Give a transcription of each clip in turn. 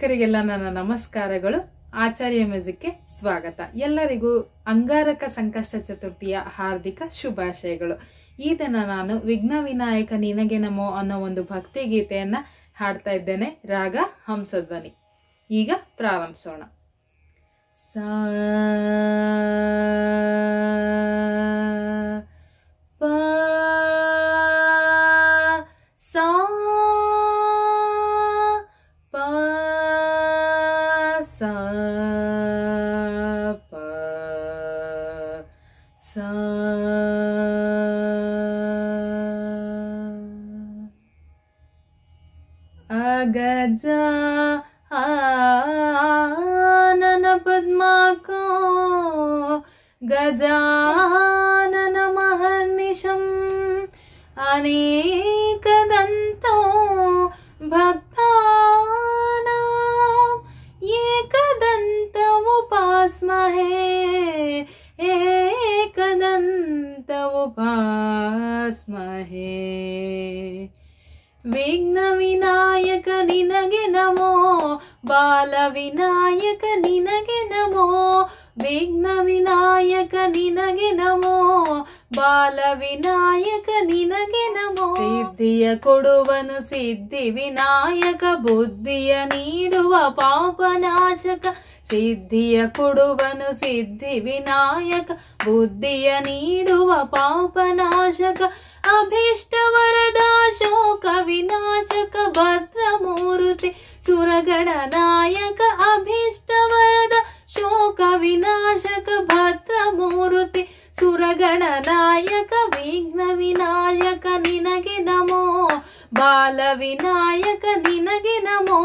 ವೀಕ್ಷಕರಿಗೆಲ್ಲ ನನ್ನ ನಮಸ್ಕಾರಗಳು. ಆಚಾರ್ಯ ಮ್ಯೂಸಿಕ್ಗೆ ಸ್ವಾಗತ. ಎಲ್ಲರಿಗೂ ಅಂಗಾರಕ ಸಂಕಷ್ಟ ಚತುರ್ಥಿಯ ಹಾರ್ದಿಕ ಶುಭಾಶಯಗಳು. ಈ ದಿನ ನಾನು ವಿಘ್ನ ವಿನಾಯಕ ನಿನಗೆ ನಮೋ ಅನ್ನೋ ಒಂದು ಭಕ್ತಿ ಗೀತೆಯನ್ನ ಹಾಡ್ತಾ ಇದ್ದೇನೆ. ರಾಗ ಹಂಸಧ್ವನಿ. ಈಗ ಪ್ರಾರಂಭಿಸೋಣ. ಸಾ pa sa agaja nana padmako gajanana mahannisham ane ಉಪಾಸ್ಮಹೇ ವಿಘ್ನ ವಿನಾಯಕ ನಿನಗೆ ನಮೋ ಬಾಲ ವಿನಾಯಕ ನಿನಗೆ ನಮೋ ವಿಘ್ನ ವಿನಾಯಕ ನಿನಗೆ ನಮೋ ಬಾಲ ವಿನಾಯಕ ನಿನಗೆ ನಮೋ. ಸಿದ್ಧಿಯ ಕೊಡುವನು ಸಿದ್ಧಿ ವಿನಾಯಕ, ಬುದ್ಧಿಯ ನೀಡುವ ಪಾಪನಾಶಕ ಸಿದ್ಧಿಯ ಕೊಡುವನು ಸಿದ್ಧಿ ವಿನಾಯಕ, ಬುದ್ಧಿಯ ನೀಡುವ ಪಾಪನಾಶಕ ಅಭೀಷ್ಟ ವರದ ಶೋಕ ವಿನಾಶಕ ಭದ್ರಮೂರ್ತಿ ಸುರಗಣ ನಾಯಕ, ಅಭೀಷ್ಟ ವರದ ಶೋಕ ವಿನಾಶಕ ಭದ್ರಮೂರ್ತಿ ಸುರಗಣ ನಾಯಕ, ವಿಘ್ನ ವಿನಾಯಕ, ನಿನಗೆ ನಮೋ, ಬಾಲ ವಿನಾಯಕ, ನಿನಗೆ ನಮೋ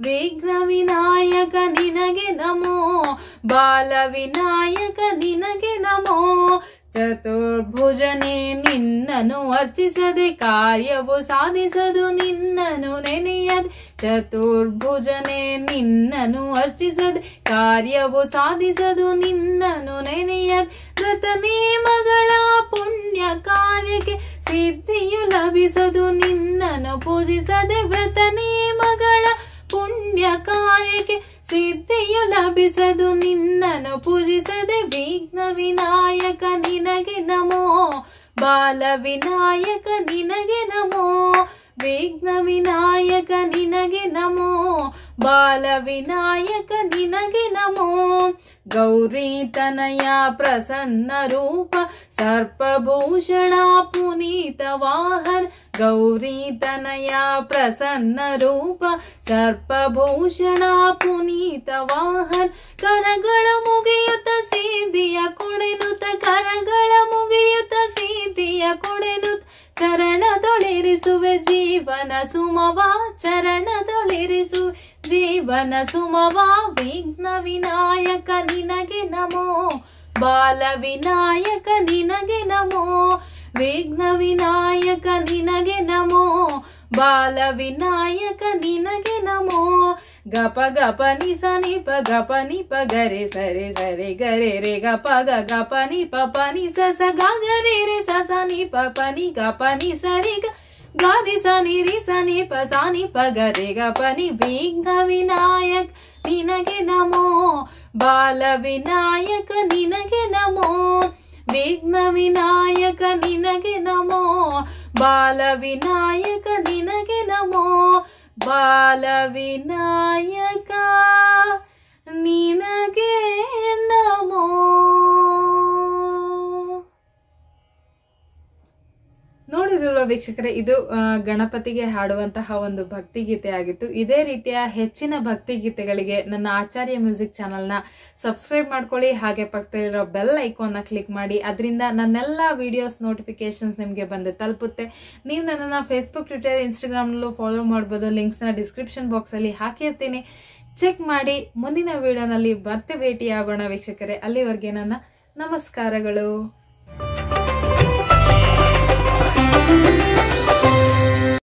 ವಿಘ್ನ ವಿನಾಯಕ ನಿನಗೆ ನಮೋ ಬಾಲ ವಿನಾಯಕ ನಿನಗೆ ನಮೋ. ಚತುರ್ಭುಜನೆ ನಿನ್ನನು ಅರ್ಚಿಸದೆ, ಕಾರ್ಯವು ಸಾಧಿಸದು ನಿನ್ನನು ನೆನೆಯದೆ. ಚತುರ್ಭುಜನೆ ನಿನ್ನನು ಅರ್ಚಿಸದೆ, ಕಾರ್ಯವು ಸಾಧಿಸದು ನಿನ್ನನು ನೆನೆಯದೆ. ವ್ರತ ನೇಮಗಳ ಪುಣ್ಯ ಕಾರ್ಯಕ್ಕೆ ಸಿದ್ಧಿಯು ಲಭಿಸದು ನಿನ್ನನು ಪೂಜಿಸದೆ, ವ್ರತನೇ ಸಿದ್ಧಿಯು ಲಭಿಸದು ನಿನ್ನನು ಪೂಜಿಸದೆ ವಿಘ್ನ ವಿನಾಯಕ ನಿನಗೆ ನಮೋ ಬಾಲ ವಿನಾಯಕ ನಿನಗೆ ನಮೋ ವಿಘ್ನ ವಿನಾಯಕ ನಿನಗೆ ನಮೋ ಬಾಲ ವಿನಾಯಕ ನಿನಗೆ ನಮೋ ಗೌರಿ ತನಯ ಪ್ರಸನ್ನ ರೂಪ ಸರ್ಪಭೂಷಣ ಪುನೀತ ವಾಹನ ಗೌರಿ ತನಯ ಪ್ರಸನ್ನ ರೂಪ ಸರ್ಪಭೂಷಣ ಪುನೀತ ವಾಹನ ಕರಗಳ ಮುಗಿಯುತ್ತ ಸೀದಿಯ ಕೊಡೆನುತ ಕರಗಳ ಮುಗಿಯುತ್ತ ಸೀದಿಯ ಕೊಡೆನುತ ಚರಣದೊಳಿರಿಸುವೆ ಜೀವನ ಸುಮವ ಚರಣದೊಳಿರಿಸುವೆ ಜೀವನ ಸುಮವ ವಿಘ್ನ ವಿನಾಯಕ ನಿನಗೆ ನಮೋ ಬಾಲ ವಿನಾಯಕ ನಿನಗೆ ನಮೋ ವಿಘ್ನ ವಿನಾಯಕ ನಿನಗೆ ನಮೋ ಬಾಲ ವಿನಾಯಕ ನಿನಗೆ ನಮೋ ಗಪ ಗಪ ನಿ ಸ ನಿ ಪ ಗಪ ನಿ ಪ ಗರೆ ಸರೆ ಸರೆ ಗರೆ ರೇ ಗಪ ಗ ಗಪ ನಿ ಪ ಪ ನಿ ಸ ಸ ಗ ಗರೆ ರೇ ಸ ಸ ನಿ ಪ ಪ ನಿ ಗಪ ನಿ ಸರಿ ಗ ಗ ನಿ ಸ ನಿ ರಿ ಸ ನಿ ಪ ಸ ನಿ ಪ ಗರೆ ಗ ಪ ನಿ ವಿಘ್ನ ವಿನಾಯಕ್ ನಿನಗೆ ನಮೋ ಬಾಲ ವಿನಾಯಕ ನಿನಗೆ ನಮೋ ವಿಘ್ನ ವಿನಾಯಕ ನಿನಗೆ ನಮೋ ಬಾಲ ವಿನಾಯಕ ನಿನಗೆ ನಮೋ ವೀಕ್ಷಕರೇ, ಇದು ಗಣಪತಿಗೆ ಹಾಡುವಂತಹ ಒಂದು ಭಕ್ತಿ ಗೀತೆ ಆಗಿತ್ತು. ಇದೇ ರೀತಿಯ ಹೆಚ್ಚಿನ ಭಕ್ತಿ ಗೀತೆಗಳಿಗೆ ನನ್ನ ಆಚಾರ್ಯ ಮ್ಯೂಸಿಕ್ ಚಾನಲ್ನ ಸಬ್ಸ್ಕ್ರೈಬ್ ಮಾಡ್ಕೊಳ್ಳಿ. ಹಾಗೆ ಪಕ್ಕದಲ್ಲಿರೋ ಬೆಲ್ ಐಕಾನ್ನ ಕ್ಲಿಕ್ ಮಾಡಿ. ಅದರಿಂದ ನನ್ನೆಲ್ಲ ವಿಡಿಯೋಸ್ ನೋಟಿಫಿಕೇಶನ್ಸ್ ನಿಮಗೆ ಬಂದು ತಲುಪುತ್ತೆ. ನೀವು ನನ್ನನ್ನು ಫೇಸ್ಬುಕ್ ಟ್ವಿಟರ್ ಇನ್ಸ್ಟಾಗ್ರಾಮ್ನಲ್ಲೂ ಫಾಲೋ ಮಾಡ್ಬೋದು. ಲಿಂಕ್ಸ್ನ ಡಿಸ್ಕ್ರಿಪ್ಷನ್ ಬಾಕ್ಸಲ್ಲಿ ಹಾಕಿರ್ತೀನಿ. ಚೆಕ್ ಮಾಡಿ. ಮುಂದಿನ ವಿಡಿಯೋನಲ್ಲಿ ಮತ್ತೆ ಭೇಟಿಯಾಗೋಣ ವೀಕ್ಷಕರೇ. ಅಲ್ಲಿವರೆಗೆ ನನ್ನ ನಮಸ್ಕಾರಗಳು.